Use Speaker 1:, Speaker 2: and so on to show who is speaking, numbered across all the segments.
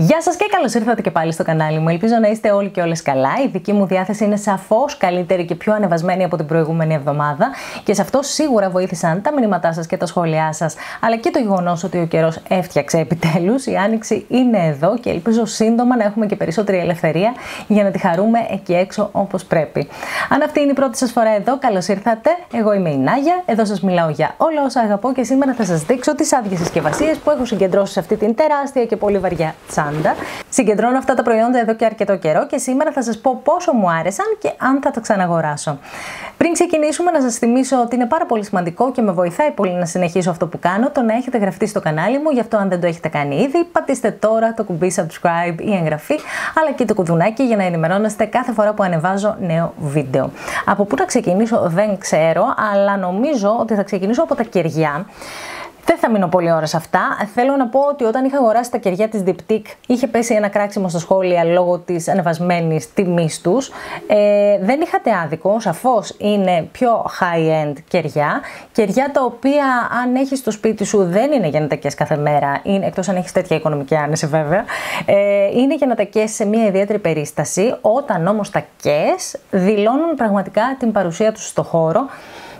Speaker 1: Γεια σας και καλώς ήρθατε και πάλι στο κανάλι μου. Ελπίζω να είστε όλοι και όλες καλά. Η δική μου διάθεση είναι σαφώς καλύτερη και πιο ανεβασμένη από την προηγούμενη εβδομάδα και σε αυτό σίγουρα βοήθησαν τα μηνύματά σας και τα σχόλιά σας αλλά και το γεγονός ότι ο καιρός έφτιαξε επιτέλους. Η άνοιξη είναι εδώ και ελπίζω σύντομα να έχουμε και περισσότερη ελευθερία για να τη χαρούμε εκεί έξω όπως πρέπει. Αν αυτή είναι η πρώτη σας φορά εδώ, καλώς ήρθατε. Εγώ είμαι η Νάγια, εδώ σας μιλάω για όλα όσα αγαπώ και σήμερα θα σας δείξω τις άδειες συσκευασίες που έχω συγκεντρώσει σε αυτή την τεράστια και πολύ βαριά τσάντα. Συγκεντρώνω αυτά τα προϊόντα εδώ και αρκετό καιρό και σήμερα θα σας πω πόσο μου άρεσαν και αν θα τα ξαναγοράσω. Πριν ξεκινήσουμε να σας θυμίσω ότι είναι πάρα πολύ σημαντικό και με βοηθάει πολύ να συνεχίσω αυτό που κάνω το να έχετε γραφτεί στο κανάλι μου, γι' αυτό αν δεν το έχετε κάνει ήδη πατήστε τώρα το κουμπί subscribe ή εγγραφή αλλά και το κουδουνάκι για να ενημερώνεστε κάθε φορά που ανεβάζω νέο βίντεο. Από πού να ξεκινήσω δεν ξέρω αλλά νομίζω ότι θα ξεκινήσω από τα κεριά. Δεν θα μείνω πολύ ώρα σε αυτά. Θέλω να πω ότι όταν είχα αγοράσει τα κεριά της Diptyque είχε πέσει ένα κράξιμο στα σχόλια λόγω της ανεβασμένης τιμής τους. Ε, δεν είχατε άδικο, σαφώς είναι πιο high-end κεριά. Κεριά τα οποία αν έχεις στο σπίτι σου δεν είναι για να τα κες κάθε μέρα, είναι, εκτός αν έχεις τέτοια οικονομική άνεση βέβαια. Ε, είναι για να τα κες σε μια ιδιαίτερη περίσταση. Όταν όμως τα κες δηλώνουν πραγματικά την παρουσία τους στο χώρο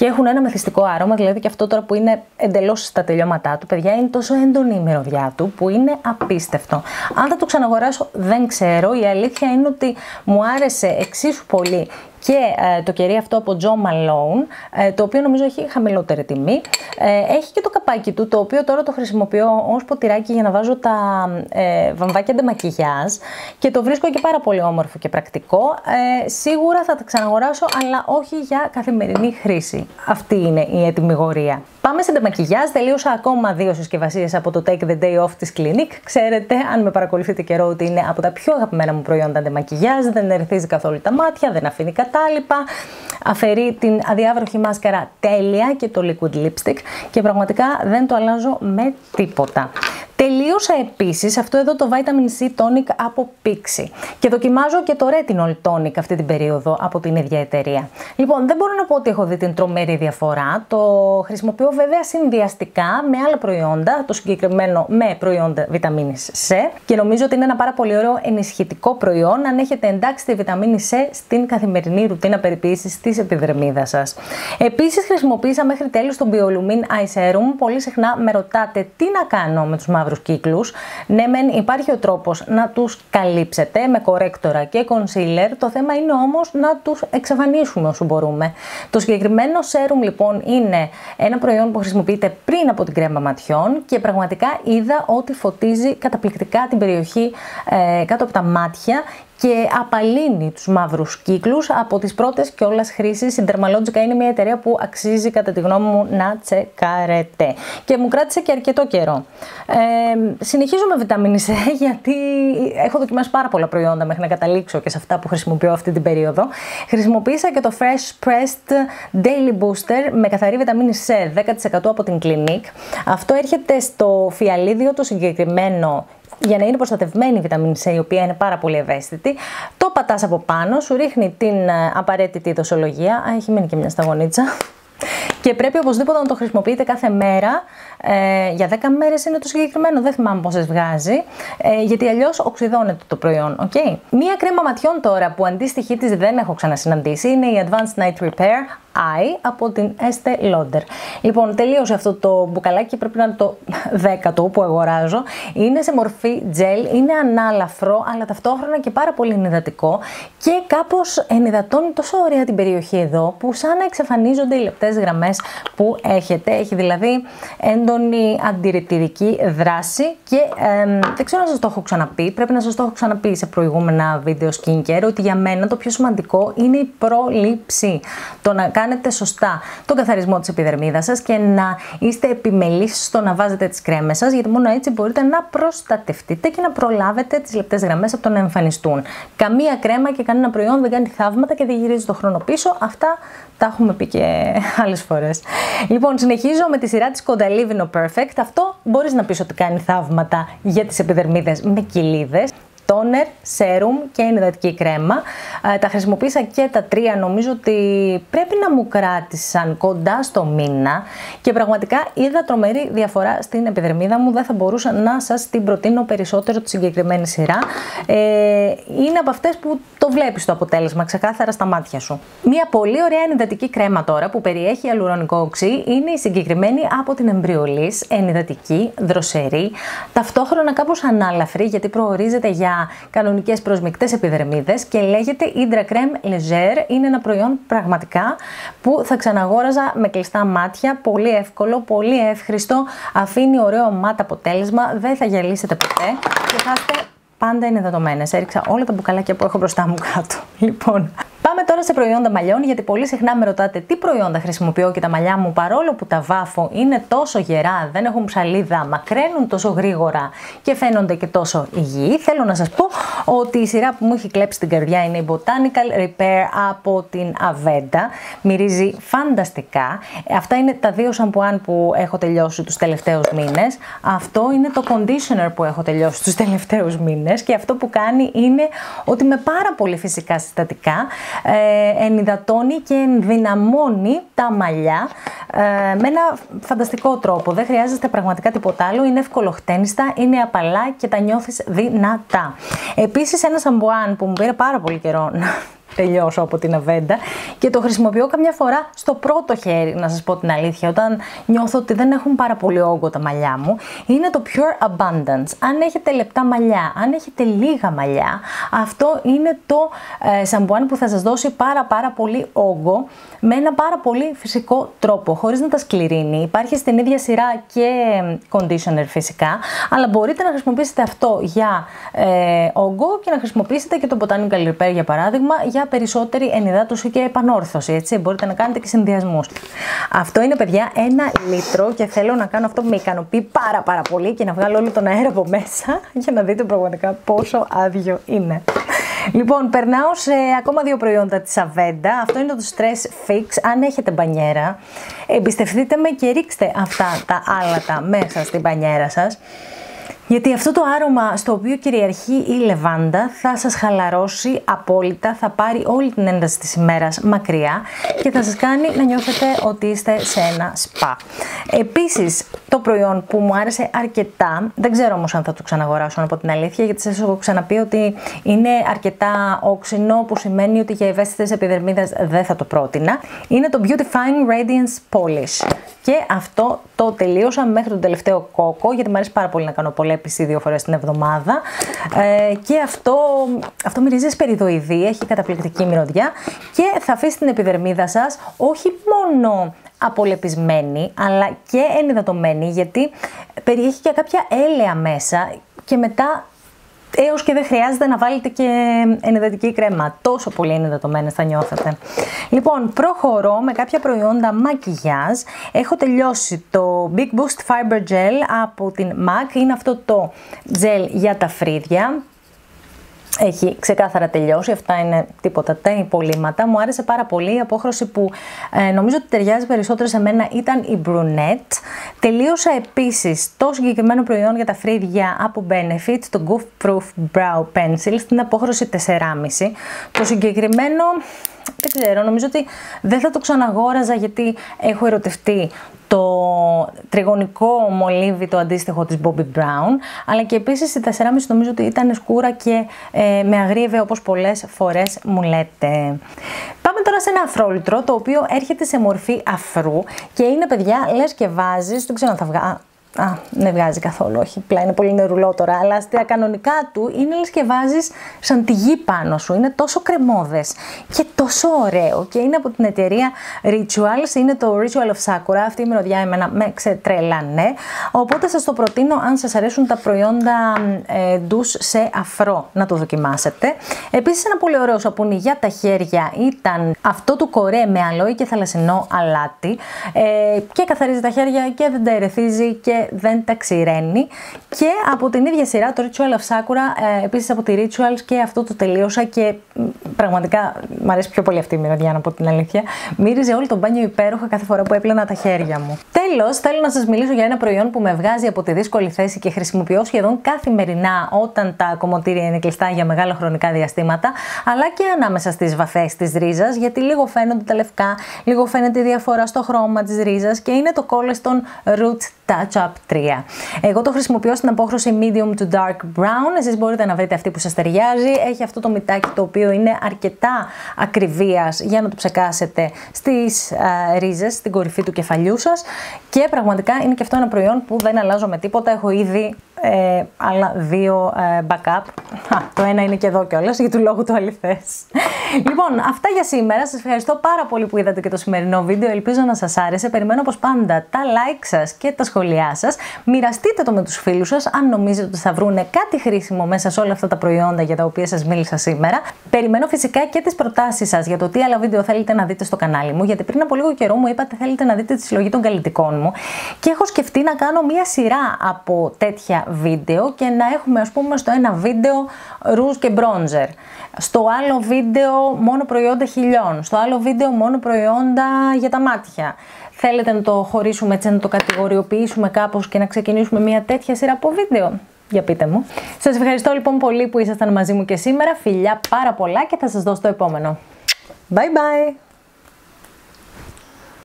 Speaker 1: και έχουν ένα μεθυστικό άρωμα, δηλαδή και αυτό τώρα που είναι εντελώς στα τελειώματά του, παιδιά, είναι τόσο έντονη η μυρωδιά του που είναι απίστευτο. Αν θα το ξαναγοράσω, δεν ξέρω. Η αλήθεια είναι ότι μου άρεσε εξίσου πολύ και ε, το κερί αυτό από Joe Malone, ε, το οποίο νομίζω έχει χαμηλότερη τιμή. Ε, έχει και το καπάκι του, το οποίο τώρα το χρησιμοποιώ ως ποτηράκι για να βάζω τα ε, βαμβάκια ντεμακιγιάζ και το βρίσκω και πάρα πολύ όμορφο και πρακτικό. Ε, σίγουρα θα τα ξαναγοράσω, αλλά όχι για καθημερινή χρήση. Αυτή είναι η ετοιμιγορία. Πάμε σε ντεμακιγιάζ. Τελείωσα ακόμα δύο συσκευασίες από το Take the Day Off της Clinique. Ξέρετε, αν με παρακολουθείτε καιρό, ότι είναι από τα πιο αγαπημένα μου προϊόντα ντεμακιγιάζ. Δεν ερθίζει καθόλου τα μάτια, δεν αφήνει κατάλοιπα. Αφαιρεί την αδιάβροχη μάσκαρα τέλεια και το liquid lipstick και πραγματικά δεν το αλλάζω με τίποτα. Τελείωσα επίσης αυτό εδώ το Vitamin C Tonic από Pixie και δοκιμάζω και το Retinol Tonic αυτή την περίοδο από την ίδια εταιρεία. Λοιπόν, δεν μπορώ να πω ότι έχω δει την τρομερή διαφορά. Το χρησιμοποιώ βέβαια συνδυαστικά με άλλα προϊόντα, το συγκεκριμένο με προϊόντα βιταμίνης C και νομίζω ότι είναι ένα πάρα πολύ ωραίο ενισχυτικό προϊόν αν έχετε εντάξει τη βιταμίνη C στην καθημερινή ρουτίνα περιποίησης της επιδερμίδας σας. Επίσης χρησιμοποίησα μέχρι τέλους το Biolumin Eye Serum. Πολύ συχνά με ρωτάτε τι να κάνω με τους μαύρους μαύρους κύκλους. Ναι, μεν υπάρχει ο τρόπος να τους καλύψετε με κορέκτορα και concealer, το θέμα είναι όμως να τους εξαφανίσουμε όσο μπορούμε. Το συγκεκριμένο serum λοιπόν είναι ένα προϊόν που χρησιμοποιείται πριν από την κρέμα ματιών και πραγματικά είδα ότι φωτίζει καταπληκτικά την περιοχή ε, κάτω από τα μάτια και απαλύνει τους μαύρους κύκλους από τις πρώτες και όλες χρήσεις. Η Dermalogica είναι μια εταιρεία που αξίζει κατά τη γνώμη μου να τσεκάρετε. Και μου κράτησε και αρκετό καιρό. Ε, συνεχίζω με βιταμίνη C γιατί έχω δοκιμάσει πάρα πολλά προϊόντα μέχρι να καταλήξω και σε αυτά που χρησιμοποιώ αυτή την περίοδο. Χρησιμοποίησα και το Fresh Pressed Daily Booster με καθαρή βιταμίνη C 10% από την Clinique. Αυτό έρχεται στο φιαλίδιο το συγκεκριμένο για να είναι προστατευμένη η βιταμίνη C, η οποία είναι πάρα πολύ ευαίσθητη. Το πατάς από πάνω, σου ρίχνει την ε, απαραίτητη δοσολογία. Α, έχει μείνει και μια σταγονίτσα. Και πρέπει οπωσδήποτε να το χρησιμοποιείτε κάθε μέρα. Ε, για 10 μέρες είναι το συγκεκριμένο, δεν θυμάμαι πόσε βγάζει. Ε, γιατί αλλιώς οξυδώνεται το προϊόν. Okay? Μία κρέμα ματιών τώρα που αντίστοιχη της δεν έχω ξανασυναντήσει είναι η Advanced Night Repair Eye από την Estee Lauder. Λοιπόν, τελείωσε αυτό το μπουκαλάκι και πρέπει να είναι το δέκατο που αγοράζω. Είναι σε μορφή gel, είναι ανάλαφρο, αλλά ταυτόχρονα και πάρα πολύ ενυδατικό και κάπως ενυδατώνει τόσο ωραία την περιοχή εδώ που σαν να εξαφανίζονται οι λεπτές γραμμές που έχετε. Έχει δηλαδή έντονη αντιρρητηρική δράση και ε, δεν ξέρω να σας το έχω ξαναπεί, πρέπει να σας το έχω ξαναπεί σε προηγούμενα βίντεο skincare ότι για μένα το πιο σημαντικό είναι η πρόληψη. Το να κάνετε σωστά τον καθαρισμό της επιδερμίδας σας και να είστε επιμελείς στο να βάζετε τις κρέμες σας γιατί μόνο έτσι μπορείτε να προστατευτείτε και να προλάβετε τις λεπτές γραμμές από το να εμφανιστούν. Καμία κρέμα και κανένα προϊόν δεν κάνει θαύματα και δεν γυρίζει το χρόνο πίσω. Αυτά τα έχουμε πει και άλλες φορές. Λοιπόν, συνεχίζω με τη σειρά της Κονταλίβινο Perfect. Αυτό μπορείς να πεις ότι κάνει θαύματα για τις επιδερμίδες με κοιλίδε. Τόνερ, σέρουμ και ενυδατική κρέμα. Ε, τα χρησιμοποίησα και τα τρία, νομίζω ότι πρέπει να μου κράτησαν κοντά στο μήνα και πραγματικά είδα τρομερή διαφορά στην επιδερμίδα μου. Δεν θα μπορούσα να σας την προτείνω περισσότερο τη συγκεκριμένη σειρά. Ε, είναι από αυτές που το βλέπεις το αποτέλεσμα ξεκάθαρα στα μάτια σου. Μία πολύ ωραία ενυδατική κρέμα τώρα που περιέχει αλουρονικό οξύ είναι η συγκεκριμένη από την Embryolis, ενυδατική, δροσερή, ταυτόχρονα κάπως ανάλαφρη γιατί προορίζεται για κανονικές προσμικτές επιδερμίδες και λέγεται Hydra Creme Leger. Είναι ένα προϊόν πραγματικά που θα ξαναγόραζα με κλειστά μάτια, πολύ εύκολο, πολύ εύχριστο, αφήνει ωραίο μάτα αποτέλεσμα, δεν θα γυαλίσετε ποτέ και θα είστε πάντα είναι δεδομένες. Έριξα όλα τα μπουκαλάκια που έχω μπροστά μου κάτω. Λοιπόν, Πάμε τώρα σε προϊόντα μαλλιών, γιατί πολύ συχνά με ρωτάτε τι προϊόντα χρησιμοποιώ και τα μαλλιά μου, παρόλο που τα βάφω είναι τόσο γερά, δεν έχουν ψαλίδα, μακραίνουν τόσο γρήγορα και φαίνονται και τόσο υγιεί. Θέλω να σας πω ότι η σειρά που μου έχει κλέψει την καρδιά είναι η Botanical Repair από την Avenda. Μυρίζει φανταστικά. Αυτά είναι τα δύο σαμπουάν που έχω τελειώσει τους τελευταίους μήνες. Αυτό είναι το conditioner που έχω τελειώσει τους τελευταίους μήνες και αυτό που κάνει είναι ότι με πάρα πολύ φυσικά συστατικά ε, ενυδατώνει και ενδυναμώνει τα μαλλιά ε, με ένα φανταστικό τρόπο. Δεν χρειάζεται πραγματικά τίποτα άλλο, είναι ευκολοχτένιστα, είναι απαλά και τα νιώθεις δυνατά. Επίσης ένας σαμπουάν που μου πήρε πάρα πολύ καιρό τελειώσω από την αβέντα και το χρησιμοποιώ καμιά φορά στο πρώτο χέρι, να σας πω την αλήθεια, όταν νιώθω ότι δεν έχουν πάρα πολύ όγκο τα μαλλιά μου, είναι το Pure Abundance. Αν έχετε λεπτά μαλλιά, αν έχετε λίγα μαλλιά, αυτό είναι το ε, σαμπουάν που θα σας δώσει πάρα πάρα πολύ όγκο με ένα πάρα πολύ φυσικό τρόπο, χωρίς να τα σκληρύνει. Υπάρχει στην ίδια σειρά και conditioner φυσικά, αλλά μπορείτε να χρησιμοποιήσετε αυτό για ε, όγκο και να χρησιμοποιήσετε και το Botanical Repair για παράδειγμα για περισσότερη ενυδάτωση και επανόρθωση. Έτσι. Μπορείτε να κάνετε και συνδυασμούς. Αυτό είναι, παιδιά, ένα λίτρο και θέλω να κάνω αυτό που με ικανοποιεί πάρα πάρα πολύ και να βγάλω όλο τον αέρα από μέσα για να δείτε πραγματικά πόσο άδειο είναι. Λοιπόν, περνάω σε ακόμα δύο προϊόντα της Avenda. Αυτό είναι το Stress Fix. Αν έχετε μπανιέρα, εμπιστευτείτε με και ρίξτε αυτά τα άλατα μέσα στην μπανιέρα σας. Γιατί αυτό το άρωμα στο οποίο κυριαρχεί η λεβάντα θα σας χαλαρώσει απόλυτα, θα πάρει όλη την ένταση της ημέρας μακριά και θα σας κάνει να νιώθετε ότι είστε σε ένα σπα. Επίσης, το προϊόν που μου άρεσε αρκετά, δεν ξέρω όμως αν θα το ξαναγοράσω από την αλήθεια, γιατί σας έχω ξαναπεί ότι είναι αρκετά όξινο, που σημαίνει ότι για ευαίσθητες επιδερμίδες δεν θα το πρότεινα. Είναι το Beautifying Radiance Polish. Και αυτό το τελείωσα μέχρι τον τελευταίο κόκο, γιατί μου αρέσει πάρα πολύ να κάνω πολέπιση δύο φορές την εβδομάδα. Ε, και αυτό, αυτό μυρίζεις σπεριδοειδή, έχει καταπληκτική μυρωδιά και θα αφήσεις την επιδερμίδα σας όχι μόνο απολεπισμένη, αλλά και ενυδατωμένη, γιατί περιέχει και κάποια έλαια μέσα και μετά έως και δεν χρειάζεται να βάλετε και ενυδατική κρέμα. Τόσο πολύ ενυδατωμένες θα νιώθετε. Λοιπόν, προχωρώ με κάποια προϊόντα μακιγιάζ. Έχω τελειώσει το Big Boost Fiber Gel από την MAC. Είναι αυτό το gel για τα φρύδια έχει ξεκάθαρα τελειώσει, αυτά είναι τίποτα τα υπολείμματα. Μου άρεσε πάρα πολύ η απόχρωση που ε, νομίζω ότι ταιριάζει περισσότερο σε μένα ήταν η Brunette. Τελείωσα επίσης το συγκεκριμένο προϊόν για τα φρύδια από Benefit, το Goof Proof Brow Pencil, στην απόχρωση 4,5. Το συγκεκριμένο δεν ξέρω, νομίζω ότι δεν θα το ξαναγόραζα γιατί έχω ερωτευτεί το τριγωνικό μολύβι το αντίστοιχο της Bobbi Brown αλλά και επίσης η 4,5 νομίζω ότι ήταν σκούρα και ε, με αγρίευε όπως πολλές φορές μου λέτε. Πάμε τώρα σε ένα αφρόλυτρο το οποίο έρχεται σε μορφή αφρού και είναι παιδιά λες και βάζεις, δεν ξέρω αν θα βγάλω, Α, δεν βγάζει καθόλου, όχι. Πλά είναι πολύ νερουλό τώρα. Αλλά στα κανονικά του είναι λες και βάζεις σαν τη γη πάνω σου. Είναι τόσο κρεμόδες και τόσο ωραίο. Και είναι από την εταιρεία Rituals. Είναι το Ritual of Sakura. Αυτή η μυρωδιά εμένα με ξετρέλανε. Οπότε σας το προτείνω αν σας αρέσουν τα προϊόντα ε, ντους σε αφρό να το δοκιμάσετε. Επίσης ένα πολύ ωραίο σαπούνι για τα χέρια ήταν αυτό του κορέ με αλόι και θαλασσινό αλάτι. Ε, και καθαρίζει τα χέρια και δεν τα ερεθίζει και δεν τα ξηραίνει. Και από την ίδια σειρά, το Ritual of Sakura, ε, επίσης από τη Rituals και αυτό το τελείωσα και πραγματικά μου αρέσει πιο πολύ αυτή η μυρωδιά, να πω την αλήθεια. Μύριζε όλο το μπάνιο υπέροχα κάθε φορά που έπλαινα τα χέρια μου. Τέλος Τέλο, θέλω να σας μιλήσω για ένα προϊόν που με βγάζει από τη δύσκολη θέση και χρησιμοποιώ σχεδόν καθημερινά όταν τα κομμωτήρια είναι κλειστά για μεγάλα χρονικά διαστήματα, αλλά και ανάμεσα στις βαθές της ρίζας, γιατί λίγο φαίνονται τα λευκά, λίγο φαίνεται η διαφορά στο χρώμα της ρίζας και είναι το Coleston Roots Touch Up 3. Εγώ το χρησιμοποιώ στην απόχρωση medium to dark brown. Εσείς μπορείτε να βρείτε αυτή που σας ταιριάζει. Έχει αυτό το μυτάκι το οποίο είναι αρκετά ακριβίας για να το ψεκάσετε στις uh, ρίζες, στην κορυφή του κεφαλιού σας. Και πραγματικά είναι και αυτό ένα προϊόν που δεν αλλάζω με τίποτα. Έχω ήδη ε, άλλα δύο ε, backup. Α, το ένα είναι και εδώ κιόλας για του λόγου του αληθές. λοιπόν, αυτά για σήμερα. Σας ευχαριστώ πάρα πολύ που είδατε και το σημερινό βίντεο. Ελπίζω να σας άρεσε. Περιμένω όπως πάντα τα like σας και τα σχόλιά σας. Μοιραστείτε το με τους φίλους σας αν νομίζετε ότι θα βρούνε κάτι χρήσιμο μέσα σε όλα αυτά τα προϊόντα για τα οποία σας μίλησα σήμερα. Περιμένω φυσικά και τις προτάσεις σας για το τι άλλα βίντεο θέλετε να δείτε στο κανάλι μου, γιατί πριν από λίγο καιρό μου είπατε θέλετε να δείτε τη συλλογή των καλλιτικών μου και έχω σκεφτεί να κάνω μία σειρά από τέτοια βίντεο και να έχουμε ας πούμε στο ένα βίντεο ρούζ και μπρόντζερ. Στο άλλο βίντεο μόνο προϊόντα χιλιών. Στο άλλο βίντεο μόνο προϊόντα για τα μάτια. Θέλετε να το χωρίσουμε έτσι, να το κατηγοριοποιήσουμε κάπως και να ξεκινήσουμε μια τέτοια σειρά από βίντεο; Για πείτε μου. Σας ευχαριστώ λοιπόν πολύ που ήσασταν μαζί μου και σήμερα. Φιλιά πάρα πολλά και θα σας δώσω το επόμενο. Bye bye!